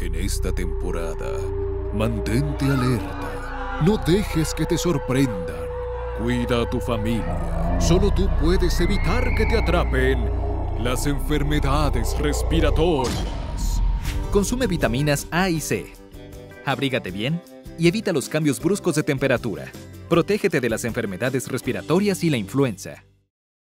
En esta temporada, mantente alerta. No dejes que te sorprendan. Cuida a tu familia. Solo tú puedes evitar que te atrapen las enfermedades respiratorias. Consume vitaminas A y C. Abrígate bien y evita los cambios bruscos de temperatura. Protégete de las enfermedades respiratorias y la influenza.